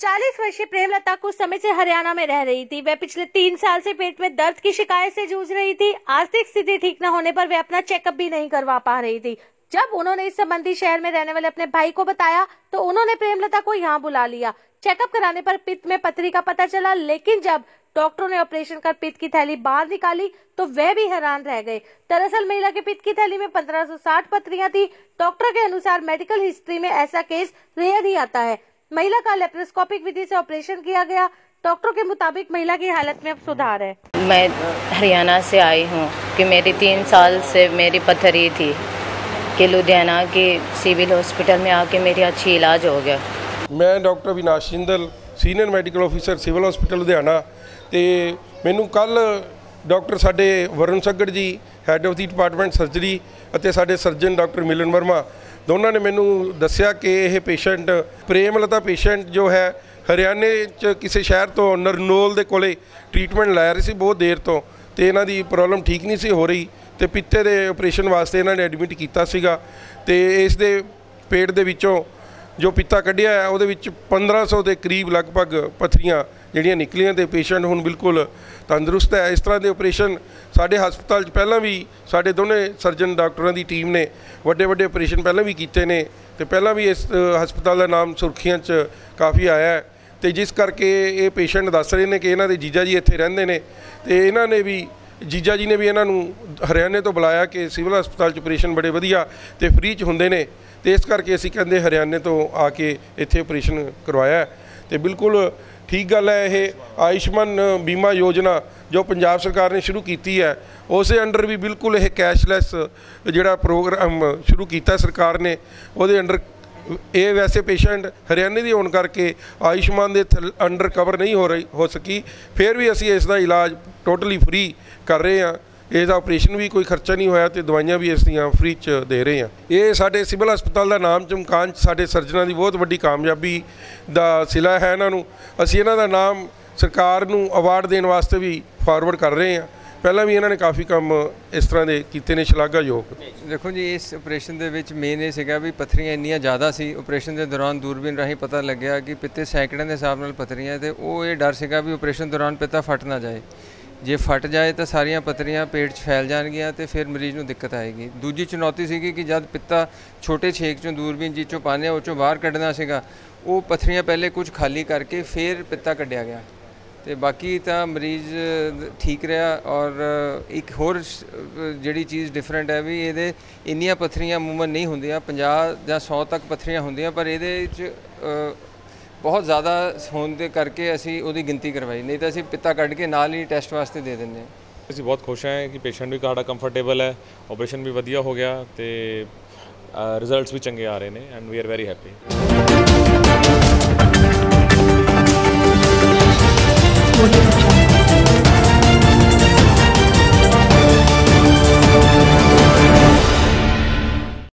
चालीस वर्षीय प्रेमलता कुछ समय से हरियाणा में रह रही थी। वह पिछले तीन साल से पेट में दर्द की शिकायत से जूझ रही थी। आर्थिक स्थिति ठीक न होने पर वह अपना चेकअप भी नहीं करवा पा रही थी। जब उन्होंने इस संबंधी शहर में रहने वाले अपने भाई को बताया तो उन्होंने प्रेमलता को यहाँ बुला लिया। चेकअप कराने पर पित्त में पथरी का पता चला, लेकिन जब डॉक्टरों ने ऑपरेशन कर पित्त की थैली बाहर निकाली तो वह भी हैरान रह गए। दरअसल महिला के पित्त की थैली में 1560 पथरियाँ थी। डॉक्टर के अनुसार मेडिकल हिस्ट्री में ऐसा केस रेयर ही आता है। महिला का लेप्रोस्कोपिक विधि से ऑपरेशन किया गया डॉक्टरों के मुताबिक महिला की हालत में अब सुधार है मैं हरियाणा से आई हूँ कि मेरी तीन साल से मेरी पथरी थी कि लुधियाना की सिविल हॉस्पिटल में आके मेरी अच्छी इलाज हो गया ਮੈਂ doctor Avinash Jindal senior medical officer civil hospital Ludhiana ਤੇ ਮੈਨੂੰ ਕੱਲ ਡਾਕਟਰ ਸਾਡੇ Varun Saggar ji head of the department surgery ਅਤੇ ਸਾਡੇ ਸਰਜਨ ਡਾਕਟਰ ਮਿਲਨ ਵਰਮਾ, ਦੋਨਾਂ ਨੇ ਮੈਨੂੰ ਦੱਸਿਆ ਕਿ ਇਹ ਪੇਸ਼ੈਂਟ ਪ੍ਰੇਮਲਤਾ ਪੇਸ਼ੈਂਟ ਜੋ ਹੈ, ਹਰਿਆਣੇ ਚ ਕਿਸੇ ਸ਼ਹਿਰ ਤੋਂ ਨਰਨੋਲ ਦੇ ਕੋਲੇ ਟ੍ਰੀਟਮੈਂਟ ਲੈ ਰਹੀ ਸੀ ਬਹੁਤ ਦੇਰ ਤੋਂ ਤੇ ਇਹਨਾਂ ਦੀ ਪ੍ਰੋਬਲਮ ਠੀਕ ਨਹੀਂ ਸੀ ਹੋ ਰਹੀ ਤੇ ਪਿੱਤੇ ਦੇ ਆਪਰੇਸ਼ਨ ਵਾਸਤੇ ਇਹਨਾਂ ਨੇ ਐਡਮਿਟ ਕੀਤਾ ਸੀਗਾ ਤੇ ਇਸ ਦੇ ਪੇਟ ਦੇ ਵਿੱਚੋਂ ਜੋ ਪਿੱਤਾ ਕੱਢਿਆ ਹੈ ਉਹਦੇ ਵਿੱਚ 1500 ਦੇ ਕਰੀਬ ਲਗਭਗ ਪਥਰੀਆਂ ਜਿਹੜੀਆਂ ਨਿਕਲੀਆਂ ਤੇ ਪੇਸ਼ੈਂਟ ਹੁਣ ਬਿਲਕੁਲ ਤੰਦਰੁਸਤ ਹੈ। ਇਸ ਤਰ੍ਹਾਂ ਦੇ ਆਪਰੇਸ਼ਨ ਸਾਡੇ ਹਸਪਤਾਲ 'ਚ ਪਹਿਲਾਂ ਵੀ ਸਾਡੇ ਦੋਨੇ ਸਰਜਨ ਡਾਕਟਰਾਂ ਦੀ ਟੀਮ ਨੇ ਵੱਡੇ ਵੱਡੇ ਆਪਰੇਸ਼ਨ ਪਹਿਲਾਂ ਵੀ ਕੀਤੇ ਨੇ ਤੇ ਪਹਿਲਾਂ ਵੀ ਇਸ ਅ, ਹਸਪਤਾਲ ਦਾ ਨਾਮ ਸੁਰਖੀਆਂ 'ਚ ਕਾਫੀ ਆਇਆ ਹੈ। ਤੇ ਜਿਸ ਕਰਕੇ ਇਹ ਪੇਸ਼ੈਂਟ ਦੱਸ ਰਹੇ ਨੇ ਕਿ ਇਹਨਾਂ ਦੇ ਜੀਜਾ ਜੀ ਇੱਥੇ ਰਹਿੰਦੇ ਨੇ ਤੇ ਇਹਨਾਂ ਨੇ ਵੀ ਜੀਜਾ ਜੀ ਨੇ ਵੀ ਇਹਨਾਂ ਨੂੰ ਹਰਿਆਣੇ ਤੋਂ ਬੁਲਾਇਆ ਕਿ ਸਿਵਲ ਹਸਪਤਾਲ 'ਚ ਆਪਰੇਸ਼ਨ ਬੜੇ ਵਧੀਆ ਤੇ ਫ੍ਰੀ 'ਚ ਹੁੰਦੇ ਨੇ ਤੇ ਇਸ ਕਰਕੇ ਅਸੀਂ ਕਹਿੰਦੇ ਹਰਿਆਣੇ ਤੋਂ ਆ ਕੇ ਇੱਥੇ ਆਪਰੇਸ਼ਨ ਕਰਵਾਇਆ ਹੈ। ਤੇ ਬਿਲਕੁਲ ਠੀਕ ਗੱਲ ਹੈ ਇਹ ਆਯੁਸ਼ਮਾਨ ਬੀਮਾ ਯੋਜਨਾ ਜੋ ਪੰਜਾਬ ਸਰਕਾਰ ਨੇ ਸ਼ੁਰੂ ਕੀਤੀ ਹੈ, ਉਸੇ ਅੰਡਰ ਵੀ ਬਿਲਕੁਲ ਇਹ ਕੈਸ਼ਲੈਸ ਜਿਹੜਾ ਪ੍ਰੋਗਰਾਮ ਸ਼ੁਰੂ ਕੀਤਾ ਸਰਕਾਰ ਨੇ, ਉਹਦੇ ਅੰਡਰ ਇਹ ਵੈਸੇ ਪੇਸ਼ੈਂਟ ਹਰਿਆਣੇ ਦੀ ਹੋਣ ਕਰਕੇ ਆਯੁਸ਼ਮਾਨ ਦੇ ਅੰਡਰ ਕਵਰ ਨਹੀਂ ਹੋ ਰਹੀ, ਹੋ ਸਕੀ। ਫਿਰ ਵੀ ਅਸੀਂ ਇਸ ਦਾ ਇਲਾਜ ਟੋਟਲੀ ਫ੍ਰੀ ਕਰ ਰਹੇ ਹਾਂ। ਇਹਦਾ ਆਪਰੇਸ਼ਨ ਵੀ ਕੋਈ ਖਰਚਾ ਨਹੀਂ ਹੋਇਆ ਤੇ ਦਵਾਈਆਂ ਵੀ ਇਸ ਦੀਆਂ ਫ੍ਰੀ ਚ ਦੇ ਰਹੇ ਹਾਂ। ਇਹ ਸਾਡੇ ਸਿਵਲ ਹਸਪਤਾਲ ਦਾ ਨਾਮ ਚਮਕਾਨ ਸਾਡੇ ਸਰਜਨਾਂ ਦੀ ਬਹੁਤ ਵੱਡੀ ਕਾਮਯਾਬੀ ਦਾ ਸਿਲਾ ਹੈ ਇਹਨਾਂ ਨੂੰ। ਅਸੀਂ ਇਹਨਾਂ ਦਾ ਨਾਮ ਸਰਕਾਰ ਨੂੰ ਅਵਾਰਡ ਦੇਣ ਵਾਸਤੇ ਵੀ ਫਾਰਵਰਡ ਕਰ ਰਹੇ ਹਾਂ। ਪਹਿਲਾਂ ਵੀ ਇਹਨਾਂ ਨੇ ਕਾਫੀ ਕੰਮ ਇਸ ਤਰ੍ਹਾਂ ਦੇ ਕੀਤੇ ਨੇ ਸ਼ਲਾਘਾਯੋਗ। ਦੇਖੋ ਜੀ, ਇਸ ਆਪਰੇਸ਼ਨ ਦੇ ਵਿੱਚ ਮੇਨ ਇਹ ਸੀਗਾ ਵੀ ਪਥਰੀਆਂ ਇੰਨੀਆਂ ਜ਼ਿਆਦਾ ਸੀ। ਆਪਰੇਸ਼ਨ ਦੇ ਦੌਰਾਨ ਦੂਰਬੀਨ ਰਾਹੀਂ ਪਤਾ ਲੱਗਿਆ ਕਿ ਪਿੱਤੇ ਸੈਂਕੜਿਆਂ ਦੇ ਹਿਸਾਬ ਨਾਲ ਪਥਰੀਆਂ ਤੇ ਉਹ ਇਹ ਡਰ ਸੀਗਾ ਵੀ ਆਪਰੇਸ਼ਨ ਦੌਰਾਨ ਪਿੱਤਾ ਫਟ ਨਾ ਜਾਏ। ਜੇ ਫਟ ਜਾਏ ਤਾਂ ਸਾਰੀਆਂ ਪਥਰੀਆਂ ਪੇਟ 'ਚ ਫੈਲ ਜਾਣਗੀਆਂ ਤੇ ਫਿਰ ਮਰੀਜ਼ ਨੂੰ ਦਿੱਕਤ ਆਏਗੀ। ਦੂਜੀ ਚੁਣੌਤੀ ਸੀਗੀ ਕਿ ਜਦ ਪਿੱਤਾ ਛੋਟੇ ਛੇਕ 'ਚੋਂ ਦੂਰਬੀਨ ਜਿਹ 'ਚੋਂ ਪਾਣੇ ਉਹ 'ਚੋਂ ਬਾਹਰ ਕੱਢਣਾ ਸੀਗਾ, ਉਹ ਪਥਰੀਆਂ ਪਹਿਲੇ ਕੁਝ ਖਾਲੀ ਕਰਕੇ ਫਿਰ ਪਿੱਤਾ ਕੱਢਿਆ ਗਿਆ। ਤੇ ਬਾਕੀ ਤਾਂ ਮਰੀਜ਼ ਠੀਕ ਰਿਹਾ ਔਰ ਇੱਕ ਹੋਰ ਜਿਹੜੀ ਚੀਜ਼ ਡਿਫਰੈਂਟ ਹੈ ਵੀ ਇਹਦੇ ਇੰਨੀਆਂ ਪਥਰੀਆਂ ਅਮੂਮਨ ਨਹੀਂ ਹੁੰਦੀਆਂ 50 ਜਾਂ 100 ਤੱਕ ਪਥਰੀਆਂ ਹੁੰਦੀਆਂ, ਪਰ ਇਹਦੇ ਵਿੱਚ ਬਹੁਤ ਜ਼ਿਆਦਾ ਹੋਣ ਦੇ ਕਰਕੇ ਅਸੀਂ ਉਹਦੀ ਗਿਣਤੀ ਕਰਵਾਈ। ਨਹੀਂ ਤਾਂ ਅਸੀਂ ਪਿੱਤਾ ਕੱਢ ਕੇ ਨਾਲ ਹੀ ਟੈਸਟ ਵਾਸਤੇ ਦੇ ਦਿੰਦੇ ਹਾਂ। ਅਸੀਂ ਬਹੁਤ ਖੁਸ਼ ਹਾਂ ਕਿ ਪੇਸ਼ੈਂਟ ਵੀ ਕਾੜਾ ਕੰਫਰਟੇਬਲ ਹੈ ਆਪਰੇਸ਼ਨ ਵੀ ਵਧੀਆ ਹੋ ਗਿਆ ਤੇ ਰਿਜ਼ਲਟਸ ਵੀ ਚੰਗੇ ਆ ਰਹੇ ਨੇ and we are very happy What